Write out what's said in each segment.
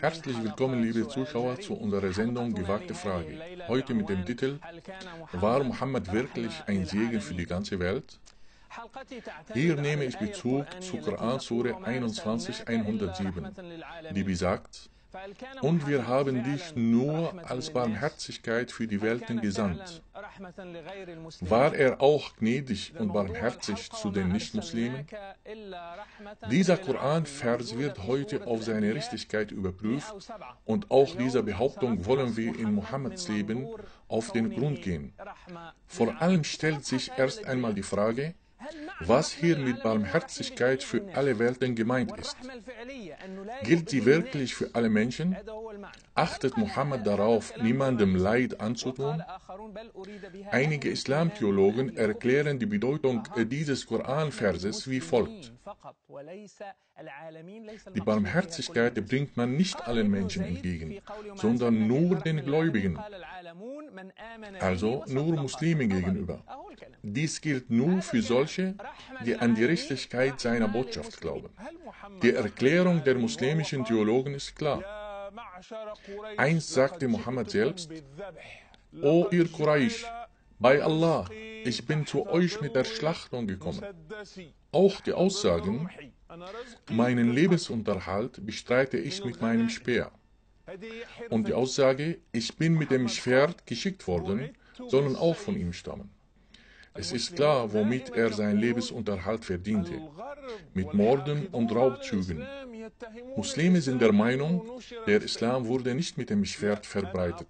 Herzlich willkommen, liebe Zuschauer, zu unserer Sendung Gewagte Frage. Heute mit dem Titel War Mohammed wirklich ein Segen für die ganze Welt? Hier nehme ich Bezug zu Koran Sure 21, 107, die besagt, und wir haben dich nur als Barmherzigkeit für die Welten gesandt. War er auch gnädig und barmherzig zu den Nichtmuslimen? Dieser Koranvers wird heute auf seine Richtigkeit überprüft und auch dieser Behauptung wollen wir in Mohammeds Leben auf den Grund gehen. Vor allem stellt sich erst einmal die Frage, was hier mit Barmherzigkeit für alle Welten gemeint ist. Gilt sie wirklich für alle Menschen? Achtet Mohammed darauf, niemandem Leid anzutun? Einige Islamtheologen erklären die Bedeutung dieses Koranverses wie folgt. Die Barmherzigkeit bringt man nicht allen Menschen entgegen, sondern nur den Gläubigen, also nur Muslimen gegenüber. Dies gilt nur für solche, die an die Richtigkeit seiner Botschaft glauben. Die Erklärung der muslimischen Theologen ist klar. Einst sagte Mohammed selbst, O ihr Quraysh, bei Allah, ich bin zu euch mit der Schlachtung gekommen. Auch die Aussagen, meinen Lebensunterhalt bestreite ich mit meinem Speer. Und die Aussage, ich bin mit dem Schwert geschickt worden, sollen auch von ihm stammen. Es ist klar, womit er seinen Lebensunterhalt verdiente. Mit Morden und Raubzügen. Muslime sind der Meinung, der Islam wurde nicht mit dem Schwert verbreitet.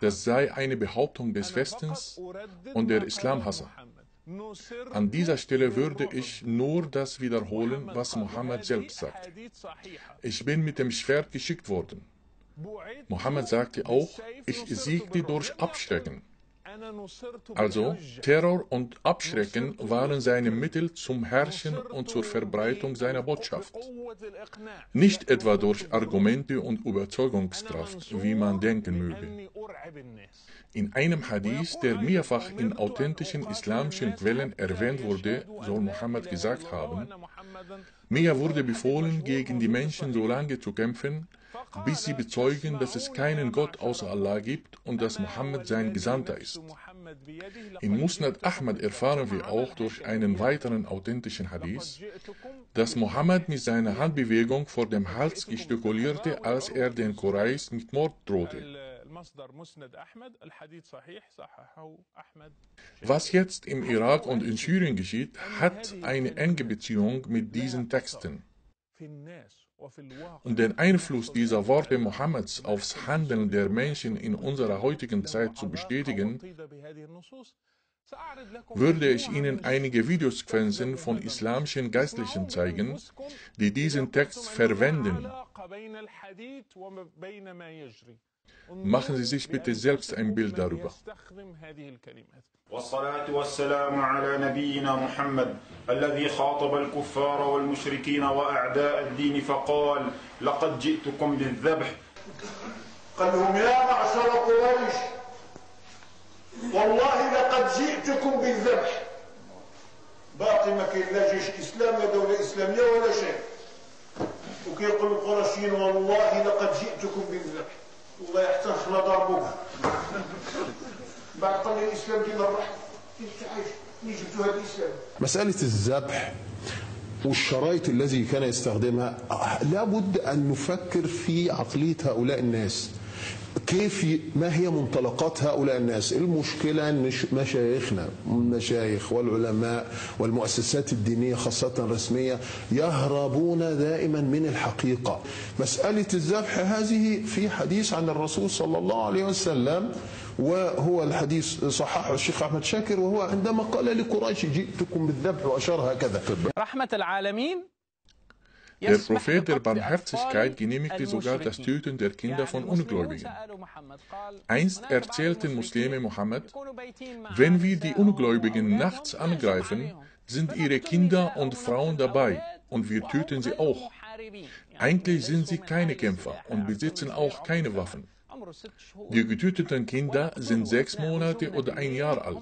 Das sei eine Behauptung des Westens und der Islamhasser. An dieser Stelle würde ich nur das wiederholen, was Mohammed selbst sagt. Ich bin mit dem Schwert geschickt worden. Mohammed sagte auch, ich siegte durch Abschrecken. Also Terror und Abschrecken waren seine Mittel zum Herrschen und zur Verbreitung seiner Botschaft. Nicht etwa durch Argumente und Überzeugungskraft, wie man denken möge. In einem Hadith, der mehrfach in authentischen islamischen Quellen erwähnt wurde, soll Mohammed gesagt haben, mir wurde befohlen, gegen die Menschen so lange zu kämpfen, bis sie bezeugen, dass es keinen Gott außer Allah gibt und dass Mohammed sein Gesandter ist. In Musnad Ahmad erfahren wir auch durch einen weiteren authentischen Hadith, dass Mohammed mit seiner Handbewegung vor dem Hals gestikulierte, als er den Quraysh mit Mord drohte. Was jetzt im Irak und in Syrien geschieht, hat eine enge Beziehung mit diesen Texten. Und den Einfluss dieser Worte Mohammeds aufs Handeln der Menschen in unserer heutigen Zeit zu bestätigen, würde ich Ihnen einige Videosequenzen von islamischen Geistlichen zeigen, die diesen Text verwenden. Machen Sie sich bitte selbst ein Bild darüber. والصلاة والسلام على نبينا محمد الذي خاطب الكفار والمشركين وأعداء الدين فقال لقد جئتكم بالذبح. قال لهم يا معشر قريش والله لقد جئتكم بالذبح. باقي ما كاين لا جيش إسلام لا دولة إسلامية ولا شيء. وكيقول القرشيين والله لقد جئتكم ابوها بعد طلع الإسلام دي مره انت عايش الإسلام؟ مسألة الذبح والشرايط الذي كان يستخدمها لابد أن نفكر في عقلية هؤلاء الناس. كيف ما هي منطلقات هؤلاء الناس؟ المشكلة أن مشايخنا المشايخ والعلماء والمؤسسات الدينية خاصة الرسمية يهربون دائما من الحقيقة. مسألة الذبح هذه في حديث عن الرسول صلى الله عليه وسلم وهو الحديث صححه الشيخ أحمد شاكر وهو عندما قال لقريش جئتكم بالذبح وأشار هكذا. رحمة العالمين Der Prophet der Barmherzigkeit genehmigte sogar das Töten der Kinder von Ungläubigen. Einst erzählten Muslime Mohammed, wenn wir die Ungläubigen nachts angreifen, sind ihre Kinder und Frauen dabei und wir töten sie auch. Eigentlich sind sie keine Kämpfer und besitzen auch keine Waffen. Die getöteten Kinder sind sechs Monate oder ein Jahr alt.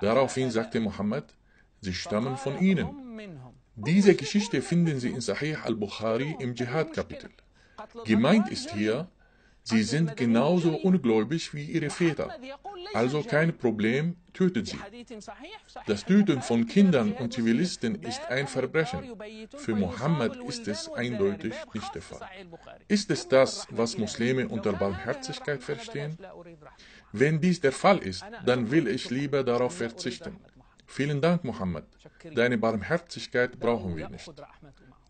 Daraufhin sagte Mohammed, sie stammen von ihnen. Diese Geschichte finden Sie in Sahih al-Bukhari im Dschihad-Kapitel. Gemeint ist hier, sie sind genauso ungläubig wie ihre Väter. Also kein Problem, tötet sie. Das Töten von Kindern und Zivilisten ist ein Verbrechen. Für Mohammed ist es eindeutig nicht der Fall. Ist es das, was Muslime unter Barmherzigkeit verstehen? Wenn dies der Fall ist, dann will ich lieber darauf verzichten. Vielen Dank, Mohammed. Deine Barmherzigkeit brauchen wir nicht.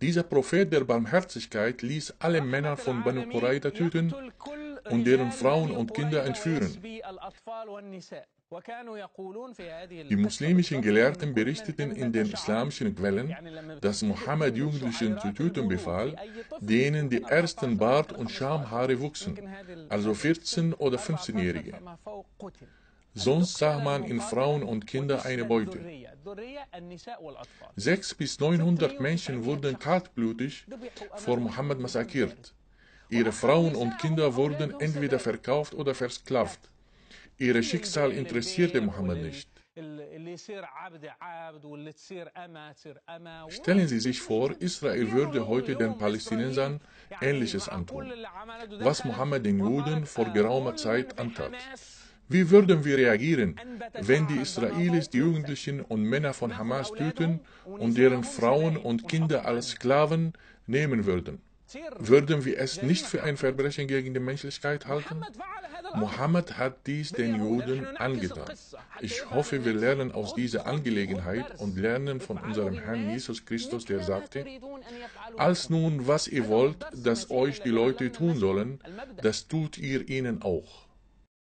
Dieser Prophet der Barmherzigkeit ließ alle Männer von Banu Qurayda töten und deren Frauen und Kinder entführen. Die muslimischen Gelehrten berichteten in den islamischen Quellen, dass Mohammed Jugendlichen zu töten befahl, denen die ersten Bart- und Schamhaare wuchsen, also 14- oder 15-Jährige. Sonst sah man in Frauen und Kinder eine Beute. Sechs bis 900 Menschen wurden kaltblütig vor Mohammed massakriert. Ihre Frauen und Kinder wurden entweder verkauft oder versklavt. Ihr Schicksal interessierte Mohammed nicht. Stellen Sie sich vor, Israel würde heute den Palästinensern Ähnliches antun, was Mohammed den Juden vor geraumer Zeit antat. Wie würden wir reagieren, wenn die Israelis die Jugendlichen und Männer von Hamas töten und deren Frauen und Kinder als Sklaven nehmen würden? Würden wir es nicht für ein Verbrechen gegen die Menschlichkeit halten? Mohammed hat dies den Juden angetan. Ich hoffe, wir lernen aus dieser Angelegenheit und lernen von unserem Herrn Jesus Christus, der sagte, als nun, was ihr wollt, dass euch die Leute tun sollen, das tut ihr ihnen auch.